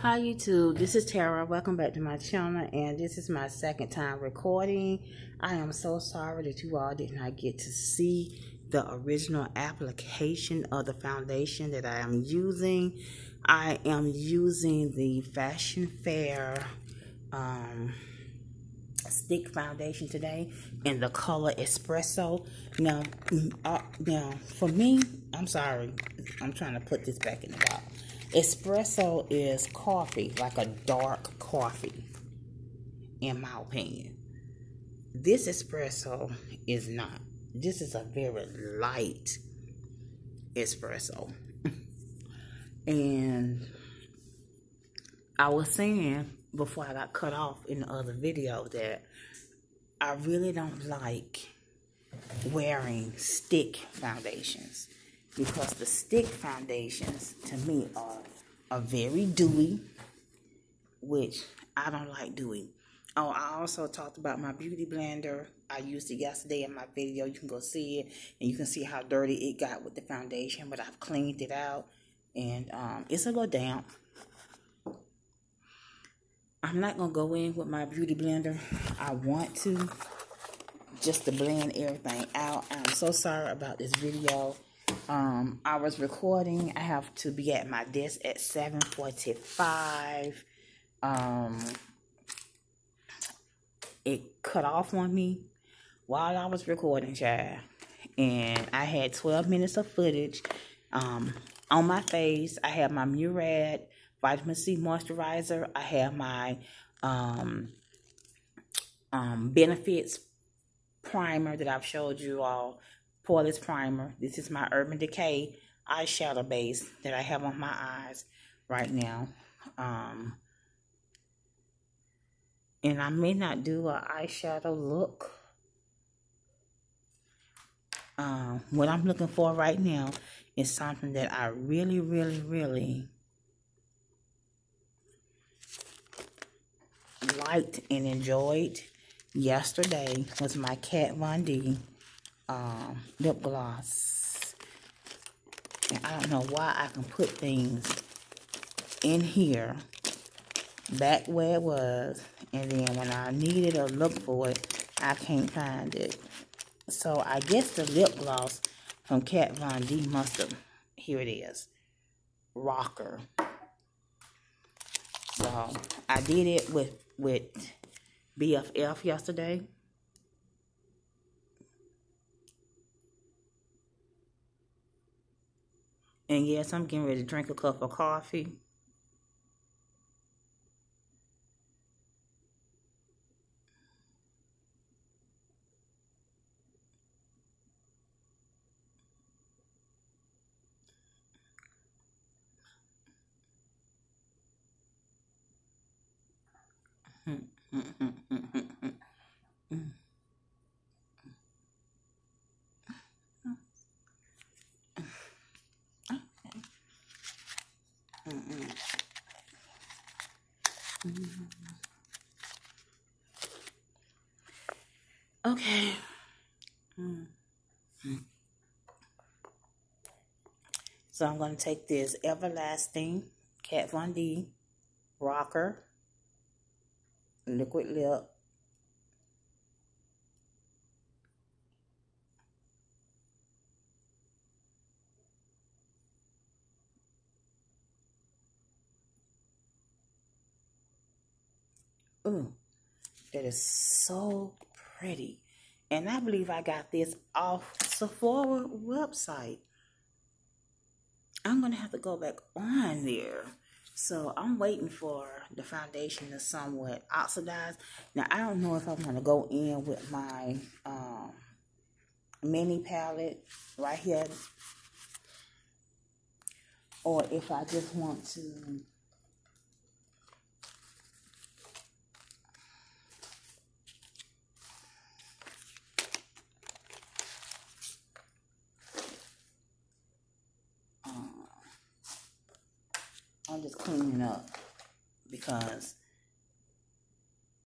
Hi YouTube, this is Tara. Welcome back to my channel and this is my second time recording. I am so sorry that you all did not get to see the original application of the foundation that I am using. I am using the Fashion Fair um, stick foundation today in the color espresso. Now, uh, now for me, I'm sorry, I'm trying to put this back in the box. Espresso is coffee, like a dark coffee, in my opinion. This espresso is not. This is a very light espresso. and I was saying before I got cut off in the other video that I really don't like wearing stick foundations because the stick foundations to me are are very dewy, which I don't like dewy. Oh, I also talked about my beauty blender. I used it yesterday in my video. You can go see it, and you can see how dirty it got with the foundation. But I've cleaned it out, and um, it's a little damp. I'm not gonna go in with my beauty blender. I want to just to blend everything out. I'm so sorry about this video. Um, I was recording. I have to be at my desk at 7.45. Um, it cut off on me while I was recording, child. And I had 12 minutes of footage. Um, on my face, I have my Murad Vitamin C Moisturizer. I have my um, um, Benefits Primer that I've showed you all Poreless Primer. This is my Urban Decay eyeshadow base that I have on my eyes right now. Um, and I may not do an eyeshadow look. Um, what I'm looking for right now is something that I really, really, really liked and enjoyed yesterday was my Kat Von D um, lip gloss. And I don't know why I can put things in here back where it was. And then when I need it or look for it, I can't find it. So I guess the lip gloss from Kat Von D must have, here it is, Rocker. So I did it with, with BFF yesterday. And yes, I'm getting ready to drink a cup of coffee. Hmm, hmm, hmm, Okay. Mm -hmm. So I'm going to take this Everlasting Kat Von D Rocker Liquid Lip Ooh, that is so pretty. And I believe I got this off Sephora website. I'm going to have to go back on there. So I'm waiting for the foundation to somewhat oxidize. Now, I don't know if I'm going to go in with my um, mini palette right here. Or if I just want to I'm just cleaning up because